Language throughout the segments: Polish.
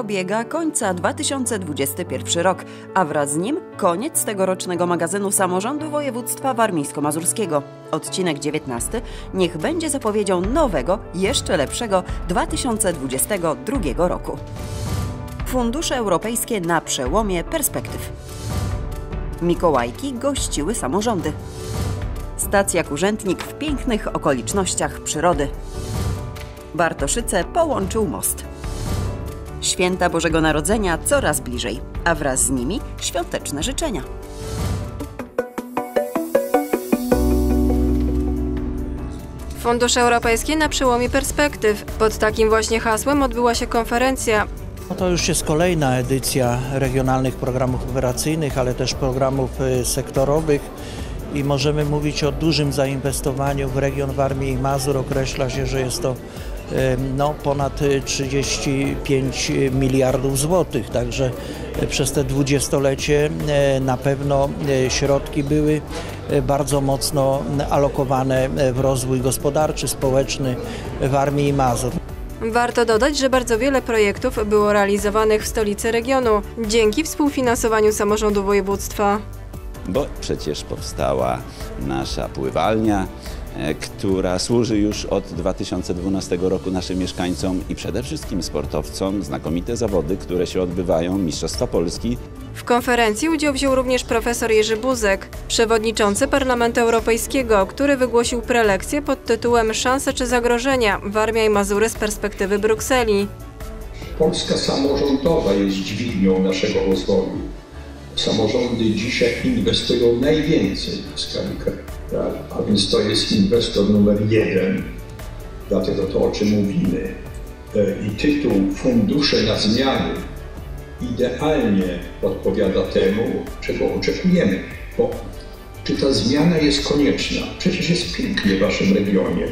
dobiega końca 2021 rok, a wraz z nim koniec tegorocznego magazynu samorządu województwa warmińsko-mazurskiego. Odcinek 19 niech będzie zapowiedzią nowego, jeszcze lepszego 2022 roku. Fundusze europejskie na przełomie perspektyw. Mikołajki gościły samorządy. Stacja Kurzętnik w pięknych okolicznościach przyrody. Bartoszyce połączył most. Święta Bożego Narodzenia coraz bliżej, a wraz z nimi świąteczne życzenia. Fundusze Europejskie na przełomie perspektyw. Pod takim właśnie hasłem odbyła się konferencja. No to już jest kolejna edycja regionalnych programów operacyjnych, ale też programów y, sektorowych i możemy mówić o dużym zainwestowaniu w region Warmii i Mazur. Określa się, że jest to no, ponad 35 miliardów złotych, także przez te dwudziestolecie e, na pewno e, środki były e, bardzo mocno alokowane w rozwój gospodarczy, społeczny w Armii i Mazur. Warto dodać, że bardzo wiele projektów było realizowanych w stolicy regionu dzięki współfinansowaniu samorządu województwa. Bo przecież powstała nasza pływalnia, E, która służy już od 2012 roku naszym mieszkańcom i przede wszystkim sportowcom. Znakomite zawody, które się odbywają, Mistrzostwa Polski. W konferencji udział wziął również profesor Jerzy Buzek, przewodniczący Parlamentu Europejskiego, który wygłosił prelekcję pod tytułem Szanse czy zagrożenia? Warmia i Mazury z perspektywy Brukseli. Polska samorządowa jest dźwignią naszego rozwoju. Samorządy dzisiaj inwestują najwięcej w skali kraju tak? A więc to jest inwestor numer jeden, dlatego to o czym mówimy. E, I tytuł Fundusze na zmiany idealnie odpowiada temu, czego oczekujemy. Bo czy ta zmiana jest konieczna? Przecież jest pięknie w Waszym regionie.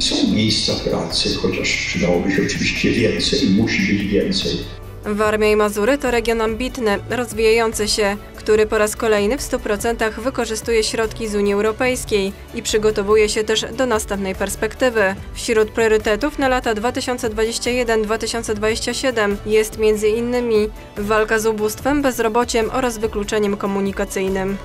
Są miejsca pracy, chociaż przydałoby się oczywiście więcej i musi być więcej. Warmia i Mazury to region ambitny, rozwijający się, który po raz kolejny w 100% wykorzystuje środki z Unii Europejskiej i przygotowuje się też do następnej perspektywy. Wśród priorytetów na lata 2021-2027 jest m.in. walka z ubóstwem, bezrobociem oraz wykluczeniem komunikacyjnym.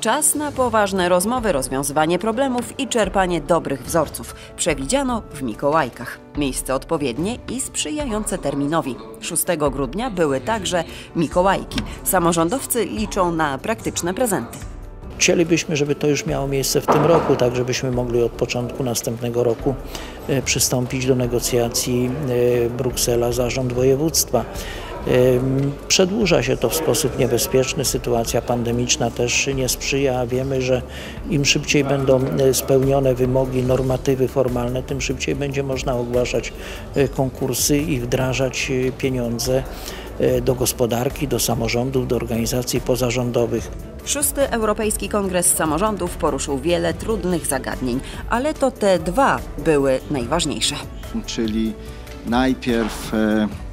Czas na poważne rozmowy, rozwiązywanie problemów i czerpanie dobrych wzorców. Przewidziano w Mikołajkach. Miejsce odpowiednie i sprzyjające terminowi. 6 grudnia były także Mikołajki. Samorządowcy liczą na praktyczne prezenty. Chcielibyśmy, żeby to już miało miejsce w tym roku, tak żebyśmy mogli od początku następnego roku e, przystąpić do negocjacji e, Bruksela, zarząd województwa. Przedłuża się to w sposób niebezpieczny, sytuacja pandemiczna też nie sprzyja, a wiemy, że im szybciej będą e, spełnione wymogi, normatywy formalne, tym szybciej będzie można ogłaszać e, konkursy i wdrażać e, pieniądze do gospodarki, do samorządów, do organizacji pozarządowych. Szósty Europejski Kongres Samorządów poruszył wiele trudnych zagadnień, ale to te dwa były najważniejsze. Czyli najpierw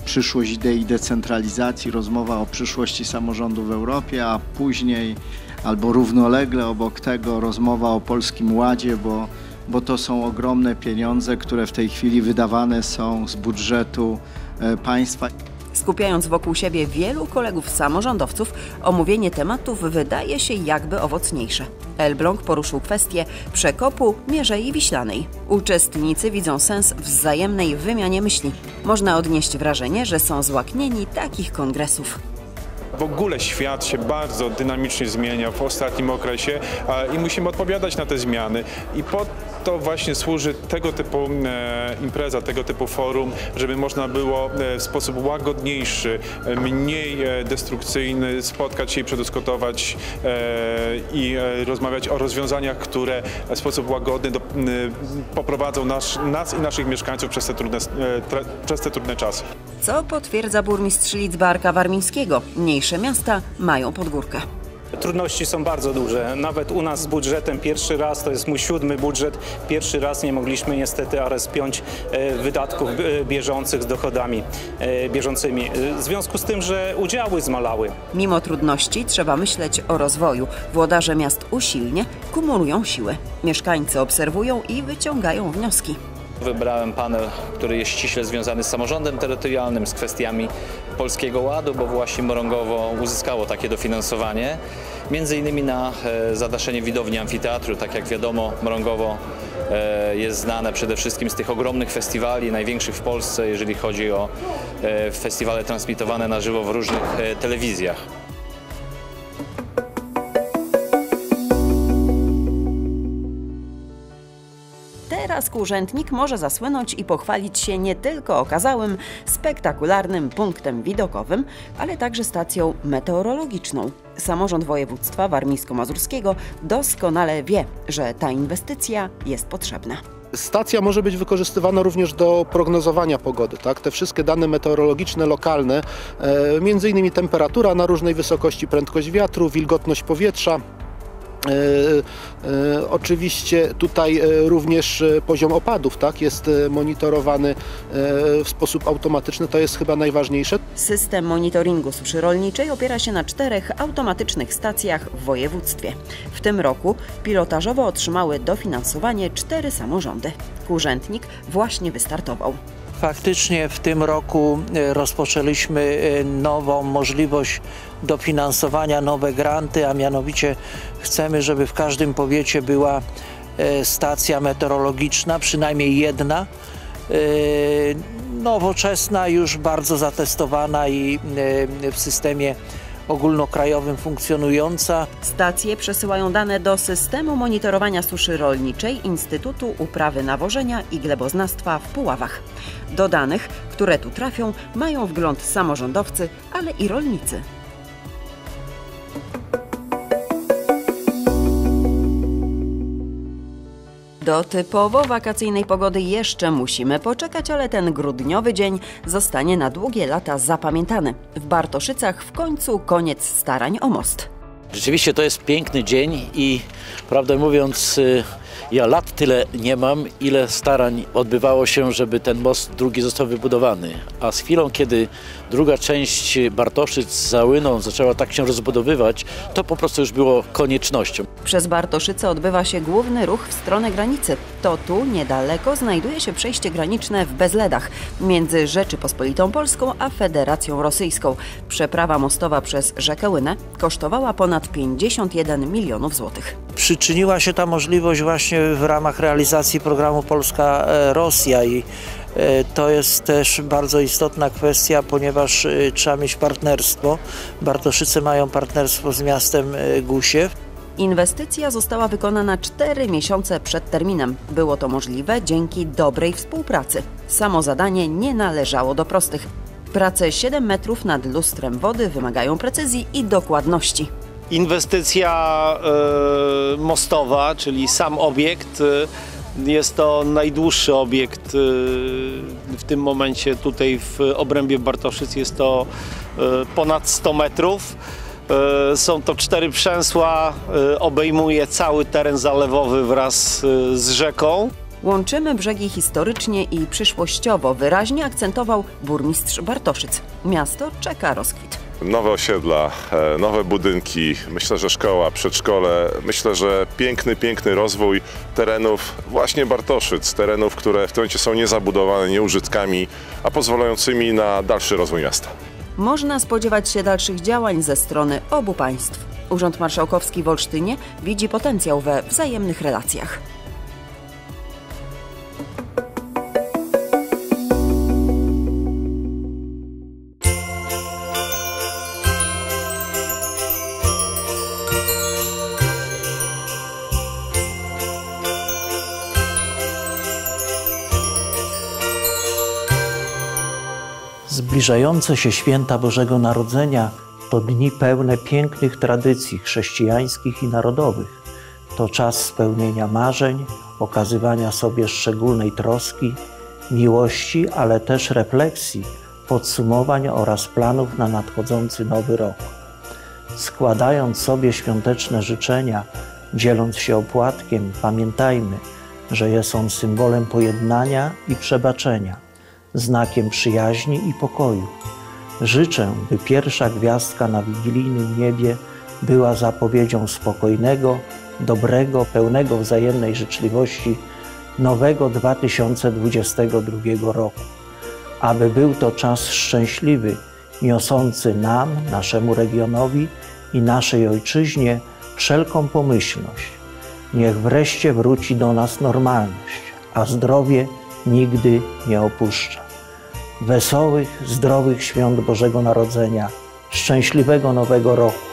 przyszłość idei decentralizacji, rozmowa o przyszłości samorządu w Europie, a później albo równolegle obok tego rozmowa o Polskim Ładzie, bo, bo to są ogromne pieniądze, które w tej chwili wydawane są z budżetu e, państwa. Skupiając wokół siebie wielu kolegów samorządowców, omówienie tematów wydaje się jakby owocniejsze. Elbląg poruszył kwestię przekopu Mierzei Wiślanej. Uczestnicy widzą sens wzajemnej wymianie myśli. Można odnieść wrażenie, że są złaknieni takich kongresów. W ogóle świat się bardzo dynamicznie zmienia w ostatnim okresie i musimy odpowiadać na te zmiany. I po to właśnie służy tego typu e, impreza, tego typu forum, żeby można było e, w sposób łagodniejszy, e, mniej destrukcyjny spotkać się i przedyskutować i rozmawiać o rozwiązaniach, które w sposób łagodny poprowadzą nas, nas i naszych mieszkańców przez te trudne, przez te trudne czasy. Co potwierdza burmistrz Lidzbarka Warmińskiego. Miasta mają podgórkę. Trudności są bardzo duże. Nawet u nas z budżetem pierwszy raz, to jest mój siódmy budżet, pierwszy raz nie mogliśmy niestety spiąć e, wydatków e, bieżących z dochodami e, bieżącymi. W związku z tym, że udziały zmalały. Mimo trudności trzeba myśleć o rozwoju. Włodarze miast usilnie kumulują siły. Mieszkańcy obserwują i wyciągają wnioski. Wybrałem panel, który jest ściśle związany z samorządem terytorialnym, z kwestiami Polskiego Ładu, bo właśnie Morągowo uzyskało takie dofinansowanie, między innymi na e, zadaszenie widowni amfiteatru. Tak jak wiadomo, Morągowo e, jest znane przede wszystkim z tych ogromnych festiwali, największych w Polsce, jeżeli chodzi o e, festiwale transmitowane na żywo w różnych telewizjach. Teraz urzędnik może zasłynąć i pochwalić się nie tylko okazałym, spektakularnym punktem widokowym, ale także stacją meteorologiczną. Samorząd województwa warmińsko-mazurskiego doskonale wie, że ta inwestycja jest potrzebna. Stacja może być wykorzystywana również do prognozowania pogody. Tak? Te wszystkie dane meteorologiczne, lokalne, e, między innymi temperatura na różnej wysokości, prędkość wiatru, wilgotność powietrza, oczywiście tutaj e, również poziom opadów tak, jest monitorowany w sposób automatyczny, to jest chyba najważniejsze. System monitoringu suszy rolniczej opiera się na czterech automatycznych stacjach w województwie. W tym roku pilotażowo otrzymały dofinansowanie cztery samorządy. Urzędnik właśnie wystartował. Faktycznie w tym roku e, rozpoczęliśmy e, nową możliwość dofinansowania, nowe granty, a mianowicie chcemy, żeby w każdym powiecie była e, stacja meteorologiczna, przynajmniej jedna, nowoczesna, już bardzo zatestowana i w systemie ogólnokrajowym funkcjonująca. Stacje przesyłają dane do systemu monitorowania suszy rolniczej Instytutu Uprawy Nawożenia i Gleboznawstwa w Puławach. Do danych, które tu trafią, mają wgląd samorządowcy, ale i rolnicy. Do typowo wakacyjnej pogody jeszcze musimy poczekać, ale ten grudniowy dzień zostanie na długie lata zapamiętany. W Bartoszycach w końcu koniec starań o most. Rzeczywiście to jest piękny dzień i prawdę mówiąc y, ja lat tyle nie mam, ile starań odbywało się, żeby ten most drugi został wybudowany. A z chwilą, kiedy druga część Bartoszyc Załyną zaczęła tak się rozbudowywać, to po prostu już było koniecznością. Przez Bartoszyce odbywa się główny ruch w stronę granicy. To tu, niedaleko, znajduje się przejście graniczne w Bezledach między Rzeczypospolitą Polską a Federacją Rosyjską. Przeprawa mostowa przez rzekę Łynę kosztowała ponad 51 milionów złotych. Przyczyniła się ta możliwość właśnie w ramach realizacji programu Polska-Rosja i e, to jest też bardzo istotna kwestia, ponieważ e, trzeba mieć partnerstwo. Bartoszyce mają partnerstwo z miastem e, Gusiew. Inwestycja została wykonana 4 miesiące przed terminem. Było to możliwe dzięki dobrej współpracy. Samo zadanie nie należało do prostych. Prace 7 metrów nad lustrem wody wymagają precyzji i dokładności. Inwestycja mostowa, czyli sam obiekt, y, jest to najdłuższy obiekt y, w tym momencie tutaj w obrębie Bartoszyc. Jest to ponad 100 metrów. Są to cztery przęsła, obejmuje cały teren zalewowy wraz z rzeką. Łączymy brzegi historycznie i przyszłościowo, wyraźnie akcentował burmistrz Bartoszyc. Miasto czeka rozkwit nowe osiedla, e, nowe budynki, myślę, że szkoła, przedszkole, myślę, że piękny, piękny rozwój terenów właśnie Bartoszyc, terenów, które w tym momencie są niezabudowane, nieużytkami, a pozwalającymi na dalszy rozwój miasta. Można spodziewać się dalszych działań ze strony obu państw. Urząd Marszałkowski w Olsztynie widzi potencjał we wzajemnych relacjach. Zbliżające się święta Bożego Narodzenia to dni pełne pięknych tradycji chrześcijańskich i narodowych. To czas spełnienia marzeń, okazywania sobie szczególnej troski, miłości, ale też refleksji, podsumowań oraz planów na nadchodzący nowy rok. składając sobie świąteczne życzenia, dzieląc się opłatkiem, pamiętajmy, że jest on symbolem pojednania i przebaczenia, znakiem przyjaźni i pokoju. Życzę, by pierwsza gwiazdka na wigilijnym niebie była zapowiedzią spokojnego, dobrego, pełnego wzajemnej życzliwości nowego 2022 roku. Aby był to czas szczęśliwy, niosący nam, naszemu regionowi i naszej ojczyźnie wszelką pomyślność. Niech wreszcie wróci do nas normalność, a zdrowie nigdy nie opuszcza. Wesołych, zdrowych świąt Bożego Narodzenia, szczęśliwego Nowego Roku.